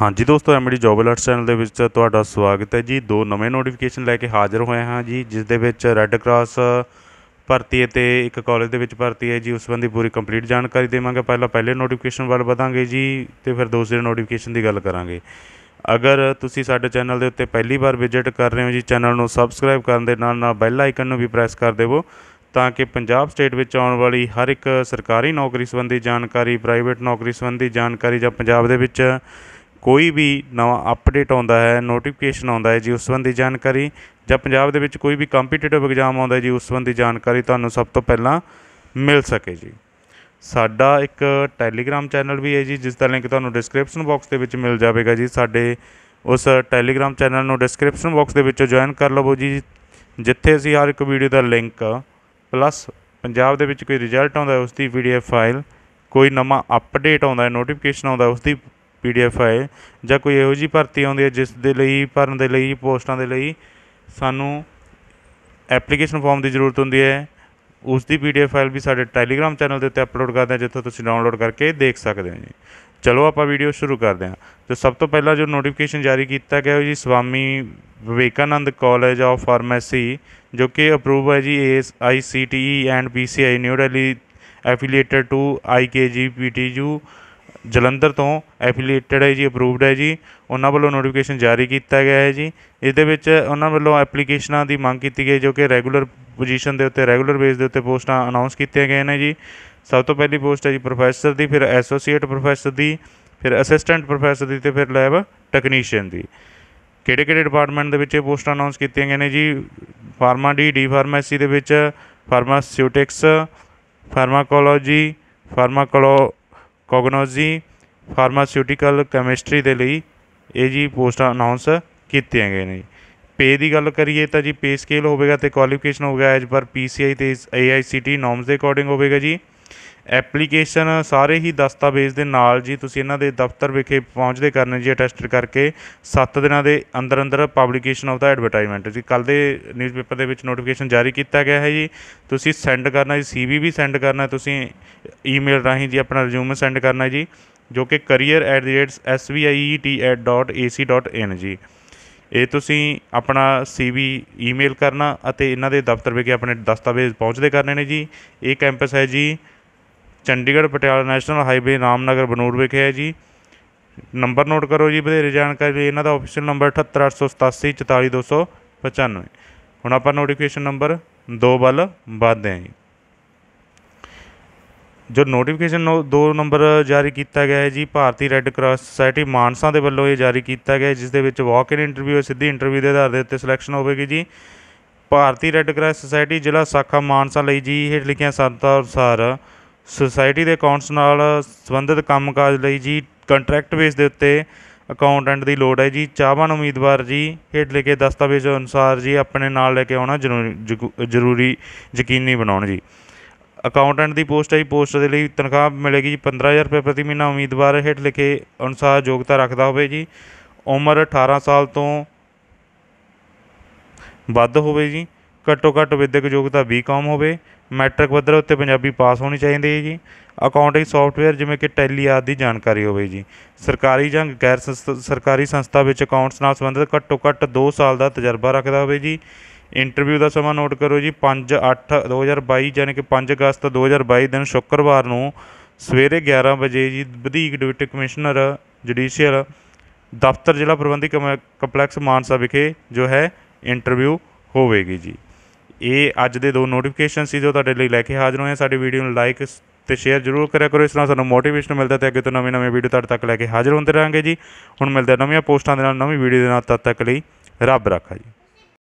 ਹਾਂਜੀ ਦੋਸਤੋ MD job alert channel ਦੇ ਵਿੱਚ ਤੁਹਾਡਾ ਸਵਾਗਤ ਹੈ ਜੀ। ਦੋ ਨਵੇਂ ਨੋਟੀਫਿਕੇਸ਼ਨ ਲੈ ਕੇ ਹਾਜ਼ਰ ਹੋਏ ਹਾਂ ਜੀ, ਜਿਸ ਦੇ ਵਿੱਚ ਰੈੱਡ ਕਰਾਸ ਭਰਤੀ ਹੈ ਤੇ ਇੱਕ ਕਾਲਜ ਦੇ ਵਿੱਚ ਭਰਤੀ ਹੈ ਜੀ। ਉਸ ਸੰਬੰਧੀ ਪੂਰੀ ਕੰਪਲੀਟ ਜਾਣਕਾਰੀ ਦੇਵਾਂਗੇ। ਪਹਿਲਾਂ ਪਹਿਲੇ ਨੋਟੀਫਿਕੇਸ਼ਨ ਵੱਲ ਵਧਾਂਗੇ ਜੀ ਤੇ ਫਿਰ ਦੂਸਰੇ ਨੋਟੀਫਿਕੇਸ਼ਨ ਦੀ ਗੱਲ ਕਰਾਂਗੇ। ਅਗਰ ਤੁਸੀਂ ਸਾਡੇ ਚੈਨਲ ਦੇ ਉੱਤੇ ਪਹਿਲੀ ਵਾਰ ਵਿਜ਼ਿਟ ਕਰ ਰਹੇ ਹੋ ਜੀ, ਚੈਨਲ ਨੂੰ ਸਬਸਕ੍ਰਾਈਬ ਕਰਨ ਦੇ ਨਾਲ ਨਾਲ ਬੈਲ ਆਈਕਨ ਨੂੰ ਵੀ ਪ੍ਰੈਸ ਕਰ ਦੇਵੋ, ਤਾਂ ਕਿ ਪੰਜਾਬ ਸਟੇਟ ਵਿੱਚ ਆਉਣ ਵਾਲੀ ਹਰ ਇੱਕ ਸਰਕਾਰੀ ਨੌਕਰੀ ਸੰਬੰਧੀ ਜਾਣਕਾਰੀ ਪ੍ਰਾਈਵੇਟ ਨੌਕਰੀ ਸੰਬੰਧੀ ਜਾਣਕਾਰੀ ਜਾਂ ਪੰਜਾਬ ਦੇ ਵਿੱਚ ਕੋਈ ਵੀ ਨਵਾਂ ਅਪਡੇਟ ਆਉਂਦਾ ਹੈ ਨੋਟੀਫਿਕੇਸ਼ਨ ਆਉਂਦਾ ਹੈ ਜੀ, ਉਸ ਸੰਬੰਧੀ ਜਾਣਕਾਰੀ, ਜਾਂ ਪੰਜਾਬ ਦੇ ਵਿੱਚ ਕੋਈ ਵੀ ਕੰਪੀਟੀਟਿਵ ਐਗਜ਼ਾਮ ਆਉਂਦਾ ਜੀ, ਉਸ ਸੰਬੰਧੀ ਜਾਣਕਾਰੀ ਤੁਹਾਨੂੰ ਸਭ ਤੋਂ ਪਹਿਲਾਂ ਮਿਲ ਸਕੇ ਜੀ। ਸਾਡਾ ਇੱਕ ਟੈਲੀਗ੍ਰਾਮ ਚੈਨਲ ਵੀ ਹੈ ਜੀ, ਜਿਸ ਦਾ ਲਿੰਕ ਤੁਹਾਨੂੰ ਡਿਸਕ੍ਰਿਪਸ਼ਨ ਬਾਕਸ ਦੇ ਵਿੱਚ ਮਿਲ ਜਾਵੇਗਾ ਜੀ। ਸਾਡੇ ਉਸ ਟੈਲੀਗ੍ਰਾਮ ਚੈਨਲ ਨੂੰ ਡਿਸਕ੍ਰਿਪਸ਼ਨ ਬਾਕਸ ਦੇ ਵਿੱਚੋਂ ਜੁਆਇਨ ਕਰ ਲਵੋ ਜੀ। ਜਿੱਥੇ ਅਸੀਂ ਹਰ ਇੱਕ ਵੀਡੀਓ ਦਾ ਲਿੰਕ ਪਲੱਸ ਪੰਜਾਬ ਦੇ ਵਿੱਚ ਕੋਈ ਰਿਜ਼ਲਟ ਆਉਂਦਾ ਉਸ ਦੀ ਪੀਡੀਐਫ ਫਾਈਲ ਕੋਈ ਨਵਾਂ ਅਪਡੇਟ ਆਉਂਦਾ ਹੈ ਨੋਟੀਫਿਕੇਸ਼ਨ ਆਉਂਦਾ ਉਸ ਦੀ ਪੀਡੀਐਫ ਫਾਈਲ ਜਾਂ ਕੋਈ ਇਹੋ ਜੀ ਭਰਤੀ ਆਉਂਦੀ ਹੈ ਜਿਸ ਦੇ ਲਈ, ਭਰਨ ਦੇ ਲਈ, ਪੋਸਟਾਂ ਦੇ ਲਈ, ਸਾਨੂੰ ਐਪਲੀਕੇਸ਼ਨ ਫਾਰਮ ਦੀ ਜ਼ਰੂਰਤ ਹੁੰਦੀ ਹੈ। ਉਸ ਦੀ ਪੀਡੀਐਫ ਫਾਈਲ ਵੀ ਸਾਡੇ ਟੈਲੀਗ੍ਰਾਮ ਚੈਨਲ ਦੇ ਉੱਤੇ ਅਪਲੋਡ ਕਰਦੇ ਹਾਂ, ਜਿੱਥੋਂ ਤੁਸੀਂ ਡਾਊਨਲੋਡ ਕਰਕੇ ਦੇਖ ਸਕਦੇ ਹੋ ਜੀ। ਚਲੋ ਆਪਾਂ ਵੀਡੀਓ ਸ਼ੁਰੂ ਕਰਦੇ ਹਾਂ। ਤੇ ਸਭ ਤੋਂ ਪਹਿਲਾਂ ਜੋ ਨੋਟੀਫਿਕੇਸ਼ਨ ਜਾਰੀ ਕੀਤਾ ਗਿਆ ਜੀ Swami Vivekanand college of pharmacy ਜੋ ਕਿ ਅਪਰੂਵ ਹੈ ਜੀ A I C T E and P C I New Delhi affiliated to I K G P T you Jalandhar ਤੋਂ ਐਫੀਲੀਏਟਡ ਹੈ ਜੀ ਅਪਰੂਵਡ ਹੈ ਜੀ। ਉਹਨਾਂ ਵੱਲੋਂ ਨੋਟੀਫਿਕੇਸ਼ਨ ਜਾਰੀ ਕੀਤਾ ਗਿਆ ਹੈ ਜੀ। ਇਸ ਦੇ ਵਿੱਚ ਉਹਨਾਂ ਵੱਲੋਂ ਐਪਲੀਕੇਸ਼ਨਾਂ ਦੀ ਮੰਗ ਕੀਤੀ ਗਈ ਜੋ ਕਿ ਰੈਗੂਲਰ ਪੋਜੀਸ਼ਨ ਦੇ ਉੱਤੇ ਰੈਗੂਲਰ ਬੇਸ ਦੇ ਉੱਤੇ ਪੋਸਟਾਂ ਅਨਾਉਂਸ ਕੀਤੀਆਂ ਗਈਆਂ ਨੇ ਜੀ। ਸਭ ਤੋਂ ਪਹਿਲੀ ਪੋਸਟ ਹੈ ਜੀ ਪ੍ਰੋਫੈਸਰ ਦੀ, ਫਿਰ ਐਸੋਸੀਏਟ ਪ੍ਰੋਫੈਸਰ ਦੀ, ਫਿਰ ਅਸਿਸਟੈਂਟ ਪ੍ਰੋਫੈਸਰ ਦੀ ਤੇ ਫਿਰ ਲੈਬ ਟੈਕਨੀਸ਼ੀਅਨ ਦੀ। ਕਿਹੜੇ ਕਿਹੜੇ ਡਿਪਾਰਟਮੈਂਟ ਦੇ ਵਿੱਚ ਇਹ ਪੋਸਟਾਂ ਅਨਾਉਂਸ ਕੀਤੀਆਂ ਗਈਆਂ ਨੇ ਜੀ? ਫਾਰਮਾ ਡੀ ਡੀ ਫਾਰਮੇਸੀ ਦੇ ਵਿੱਚ ਫਾਰਮਾਸਿਊਟਿਕਸ ਫਾਰਮਾਕੋਲੋਜੀ ਫਾਰਮਾਕੋਲੋ ਕੋਗਨੋਜੀ ਫਾਰਮਾਸਿਊਟੀਕਲ ਕੈਮਿਸਟਰੀ ਦੇ ਲਈ ਇਹ ਜੀ ਪੋਸਟਾਂ ਅਨਾਉਂਸ ਕੀਤੀਆਂ ਗਈਆਂ ਨੇ। ਪੇ ਦੀ ਗੱਲ ਕਰੀਏ ਤਾਂ ਜੀ ਪੇ ਸਕੇਲ ਹੋਵੇਗਾ ਤੇ ਕੁਆਲੀਫਿਕੇਸ਼ਨ ਹੋਵੇਗਾ ਐਜ ਪਰ ਪੀਸੀਆਈ ਤੇ ਏਆਈਸੀਟੀ ਨੋਰਮਸ ਦੇ ਅਕੋਰਡਿੰਗ ਹੋਵੇਗਾ ਜੀ। ਐਪਲੀਕੇਸ਼ਨ ਸਾਰੇ ਹੀ ਦਸਤਾਵੇਜ਼ ਦੇ ਨਾਲ ਜੀ ਤੁਸੀਂ ਇਹਨਾਂ ਦੇ ਦਫ਼ਤਰ ਵਿਖੇ ਪਹੁੰਚਦੇ ਕਰਨੇ ਜੀ ਅਟੈਸਟਡ ਕਰਕੇ 7 ਦਿਨਾਂ ਦੇ ਅੰਦਰ ਅੰਦਰ ਪਬਲੀਕੇਸ਼ਨ ਆਫ ਦਾ ਐਡਵਰਟਾਈਜ਼ਮੈਂਟ ਜੀ। ਕੱਲ ਦੇ ਨਿਊਜ਼ਪੇਪਰ ਦੇ ਵਿੱਚ ਨੋਟੀਫਿਕੇਸ਼ਨ ਜਾਰੀ ਕੀਤਾ ਗਿਆ ਹੈ ਜੀ। ਤੁਸੀਂ ਸੈਂਡ ਕਰਨਾ ਜੀ ਸੀਵੀ ਵੀ ਸੈਂਡ ਕਰਨਾ, ਤੁਸੀਂ ਈਮੇਲ ਰਾਹੀਂ ਜੀ ਆਪਣਾ ਰਿਜ਼ਿਊਮ ਸੈਂਡ ਕਰਨਾ ਜੀ, ਜੋ ਕਿ career@sviet.ac.in ਜੀ। ਇਹ ਤੁਸੀਂ ਆਪਣਾ ਸੀਵੀ ਈਮੇਲ ਕਰਨਾ ਅਤੇ ਇਹਨਾਂ ਦੇ ਦਫ਼ਤਰ ਵਿਖੇ ਆਪਣੇ ਦਸਤਾਵੇਜ਼ ਪਹੁੰਚਦੇ ਕਰਨੇ ਨੇ ਜੀ। ਇਹ ਕੈਂਪਸ ਹੈ ਜੀ ਚੰਡੀਗੜ੍ਹ ਪਟਿਆਲਾ ਨੈਸ਼ਨਲ ਹਾਈਵੇ ਰਾਮਨਗਰ ਬਨੂੜ ਵਿਖੇ ਹੈ ਜੀ। ਨੰਬਰ ਨੋਟ ਕਰੋ ਜੀ, ਵਧੇਰੇ ਜਾਣਕਾਰੀ ਲਈ ਇਹਨਾਂ ਦਾ ਆਫੀਸ਼ੀਅਲ ਨੰਬਰ 7888844295 ਹੁਣ ਆਪਾਂ ਨੋਟੀਫਿਕੇਸ਼ਨ ਨੰਬਰ 2 ਵੱਲ ਵਧਦੇ ਹਾਂ ਜੀ। ਜੋ ਨੋਟੀਫਿਕੇਸ਼ਨ 2 ਨੰਬਰ ਜਾਰੀ ਕੀਤਾ ਗਿਆ ਹੈ ਜੀ, ਭਾਰਤੀ ਰੈੱਡ ਕਰਾਸ ਸੁਸਾਇਟੀ ਮਾਨਸਾ ਦੇ ਵੱਲੋਂ ਇਹ ਜਾਰੀ ਕੀਤਾ ਗਿਆ ਜਿਸ ਦੇ ਵਿੱਚ ਵਾਕ ਇਨ ਇੰਟਰਵਿਊ ਸਿੱਧੀ ਇੰਟਰਵਿਊ ਦੇ ਆਧਾਰ ਦੇ ਉੱਤੇ ਸਿਲੈਕਸ਼ਨ ਹੋਵੇਗੀ ਜੀ। ਭਾਰਤੀ ਰੈੱਡ ਕਰਾਸ ਸੁਸਾਇਟੀ ਜ਼ਿਲ੍ਹਾ ਸਾਖਾ ਮਾਨਸਾ ਲਈ ਜੀ, ਹੇਠ ਲਿਖੀਆਂ ਸ਼ਰਤਾਂ ਅਨੁਸਾਰ ਸੁਸਾਇਟੀ ਦੇ ਅਕਾਊਂਟਸ ਨਾਲ ਸੰਬੰਧਿਤ ਕੰਮਕਾਜ ਲਈ ਜੀ ਕੰਟਰੈਕਟ ਬੇਸ ਦੇ ਉੱਤੇ ਅਕਾਊਂਟੈਂਟ ਦੀ ਲੋੜ ਹੈ ਜੀ। ਚਾਹਵਾਨ ਉਮੀਦਵਾਰ ਜੀ, ਹੇਠ ਲਿਖੇ ਦਸਤਾਵੇਜ਼ ਅਨੁਸਾਰ ਜੀ ਆਪਣੇ ਨਾਲ ਲੈ ਕੇ ਆਉਣਾ ਜ਼ਰੂਰੀ ਜ਼ਰੂਰੀ ਯਕੀਨੀ ਬਣਾਉਣ ਜੀ। ਅਕਾਊਂਟੈਂਟ ਦੀ ਪੋਸਟ ਹੈ ਜੀ ਪੋਸਟ ਦੇ ਲਈ ਤਨਖਾਹ ਮਿਲੇਗੀ ਜੀ 15000 ਰੁਪਏ ਪ੍ਰਤੀ ਮਹੀਨਾ। ਉਮੀਦਵਾਰ ਹੇਠ ਲਿਖੇ ਅਨੁਸਾਰ ਯੋਗਤਾ ਰੱਖਦਾ ਹੋਵੇ ਜੀ। ਉਮਰ 18 ਸਾਲ ਤੋਂ ਵੱਧ ਹੋਵੇ ਜੀ। ਘੱਟੋ ਘੱਟ ਵਿੱਦਿਅਕ ਯੋਗਤਾ ਬੀਕਾਮ ਹੋਵੇ, ਮੈਟ੍ਰਿਕ ਪੱਧਰ ਉੱਤੇ ਪੰਜਾਬੀ ਪਾਸ ਹੋਣੀ ਚਾਹੀਦੀ ਹੈ ਜੀ ਅਕਾਊਂਟਿੰਗ ਸੌਫਟਵੇਅਰ ਜਿਵੇਂ ਕਿ ਟੈਲੀ ਆਦਿ ਦੀ ਜਾਣਕਾਰੀ ਹੋਵੇ ਜੀ। ਸਰਕਾਰੀ ਜਾਂ ਗੈਰ ਸਰਕਾਰੀ ਸੰਸਥਾ ਵਿੱਚ ਅਕਾਊਂਟਸ ਨਾਲ ਸੰਬੰਧਿਤ ਘੱਟੋ ਘੱਟ 2 ਸਾਲ ਦਾ ਤਜਰਬਾ ਰੱਖਦਾ ਹੋਵੇ ਜੀ। ਇੰਟਰਵਿਊ ਦਾ ਸਮਾਂ ਨੋਟ ਕਰੋ ਜੀ 5 8 2022 ਯਾਨੀ ਕਿ 5 ਅਗਸਤ 2022 ਦਿਨ ਸ਼ੁੱਕਰਵਾਰ ਨੂੰ ਸਵੇਰੇ 11 ਵਜੇ ਜੀ, ਵਧੀਕ ਡਿਪਟੀ ਕਮਿਸ਼ਨਰ, ਜੁਡੀਸ਼ੀਅਲ ਦਫ਼ਤਰ ਜ਼ਿਲ੍ਹਾ ਪ੍ਰਬੰਧਕੀ ਕੰਪਲੈਕਸ ਮਾਨਸਾ ਵਿਖੇ ਜੋ ਹੈ ਇੰਟਰਵਿਊ ਹੋਵੇਗੀ ਜੀ। ਇਹ ਅੱਜ ਦੇ ਦੋ ਨੋਟੀਫਿਕੇਸ਼ਨ ਸੀ ਜੋ ਤੁਹਾਡੇ ਲਈ ਲੈ ਕੇ ਹਾਜ਼ਰ ਹੋਏ ਸਾਡੀ ਵੀਡੀਓ ਨੂੰ ਲਾਈਕ ਤੇ ਸ਼ੇਅਰ ਜ਼ਰੂਰ ਕਰਿਆ ਕਰੋ। ਇਸ ਤਰ੍ਹਾਂ ਸਾਨੂੰ ਮੋਟੀਵੇਸ਼ਨ ਮਿਲਦਾ ਤੇ ਅੱਗੇ ਤੋਂ ਨਵੇਂ ਨਵੇਂ ਵੀਡੀਓ ਤੁਹਾਡੇ ਤੱਕ ਲੈ ਕੇ ਹਾਜ਼ਰ ਹੁੰਦੇ ਰਹਾਂਗੇ ਜੀ। ਹੁਣ ਮਿਲਦੇ ਨਵੀਆਂ ਪੋਸਟਾਂ ਦੇ ਨਾਲ, ਨਵੀਂ ਵੀਡੀਓ ਦੇ ਨਾਲ ਤਦ ਤੱਕ ਲਈ ਰੱਬ ਰੱਖਾ ਜੀ।